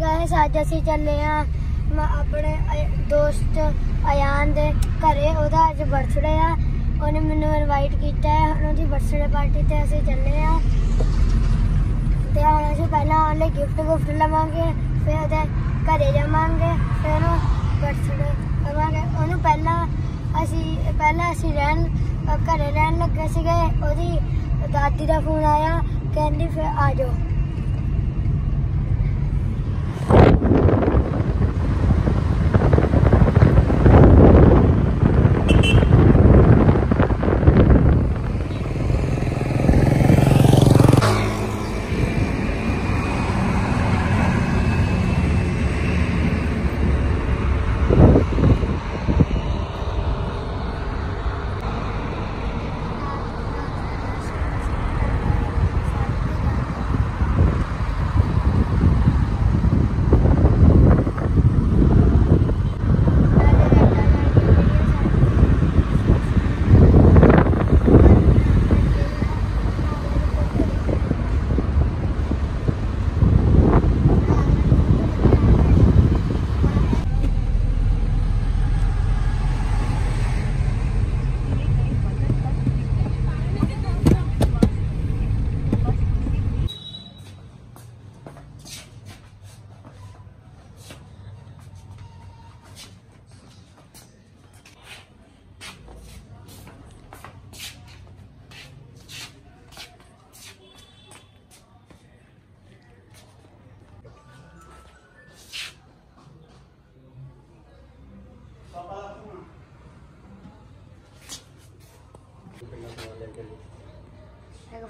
Guys ਅੱਜ ਅਸੀਂ ਚੱਲੇ ਆ ਆਪਣੇ ਦੋਸਤ ਅਯਾਨ ਦੇ ਘਰੇ ਉਹਦਾ ਅੱਜ ਬਰਥਡੇ ਆ। ਉਹਨੇ ਮੈਨੂੰ ਇਨਵਾਈਟ ਕੀਤਾ ਹੈ ਹੁਣ ਉਹਦੀ ਬਰਥਡੇ ਪਾਰਟੀ ਤੇ ਅਸੀਂ ਚੱਲੇ ਆ ਤੇ ਹੁਣ ਅਸੀਂ ਪਹਿਲਾਂ ਉਹਲੇ ਗਿਫਟ ਗੁਫਟ ਲਵਾਂਗੇ ਫਿਰ ਉਹਦੇ ਘਰੇ ਜਾਵਾਂਗੇ ਫਿਰ ਉਹ ਬਰਥਡੇ ਲਵਾਂਗੇ। ਉਹਨੂੰ ਪਹਿਲਾਂ ਅਸੀਂ ਪਹਿਲਾਂ ਅਸੀਂ ਰਹਿਣ ਅ, ਘਰੇ ਰਹਿਣ ਲੱਗੇ ਸੀਗੇ। ਉਹਦੀ ਦਾਦੀ ਦਾ ਫੋਨ ਆਇਆ ਕਹਿੰਦੀ ਫਿਰ ਆ ਜਾਓ।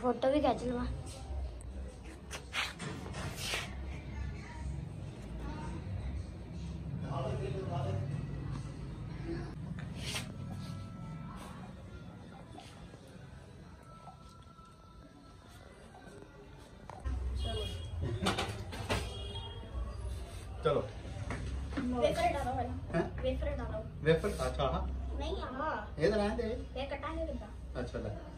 फ़ोटो भी खेच लवा चलो। वेफर डालो वेफर डालो। वेफर? अच्छा हाँ। नहीं हाँ। ये तो रहने दे। ये कटाने दे अच्छा लगा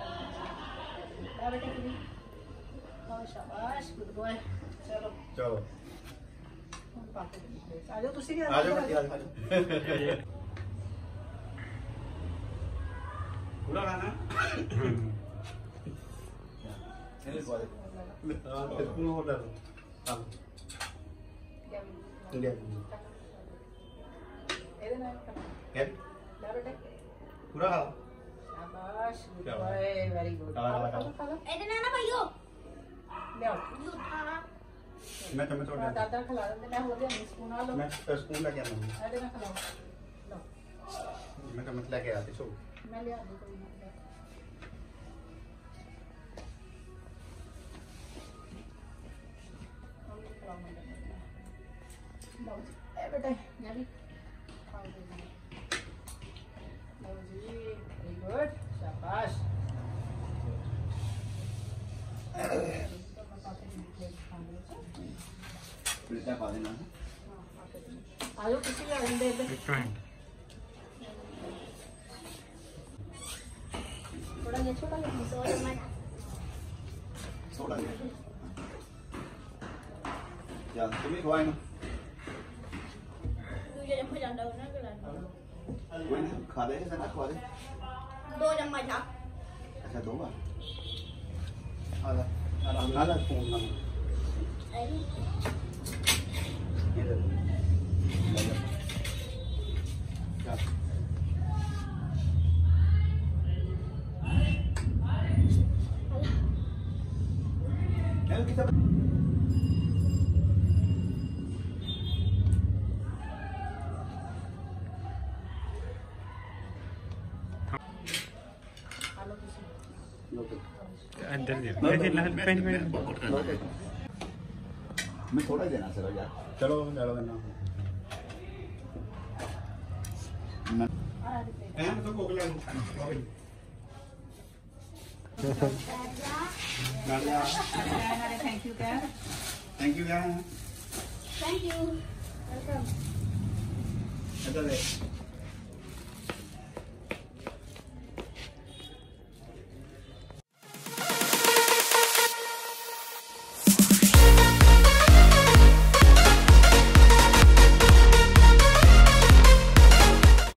Kurang kan? Ya. Ini buat. Ini buat. Ini buat. Ini buat. Ini buat. Ini buat. Ini buat. Ini buat. Ini buat. Ini buat. Ini buat. Ini buat. Ini buat. Ini buat. Ini buat. Ini शाबाश very good इधर आना भाइयों ले आओ मैं तुम्हें थोड़ा दादा खिला देते मैं हो गया स्पून आ लो मैं स्पून लेके आऊँ अरे मैं खिलाऊं लो मैं तुम्हें लेके आती सो मैं ले आती कोई नहीं बेटा ये भी ಬಿಟ್ಟ ಬಾದೆ ನಾನು ಅದು ಕಿಸಿಗೆ ಒಂದೇ ಡಿಫರೆಂಟ್ थोड़ा ये छोटा ये सोडा मैं soda dạ tôi biết không quên hết khỏi đấy ra đắt khỏi đấy tôi đang mày thật à đúng rồi à là à là nó là अंदर दे लहल पहन में थोड़ा ही देना चलो यार चलो चलो देना। मैं तो कोक थैंक यू क्या थैंक यू क्या थैंक यू वेलकम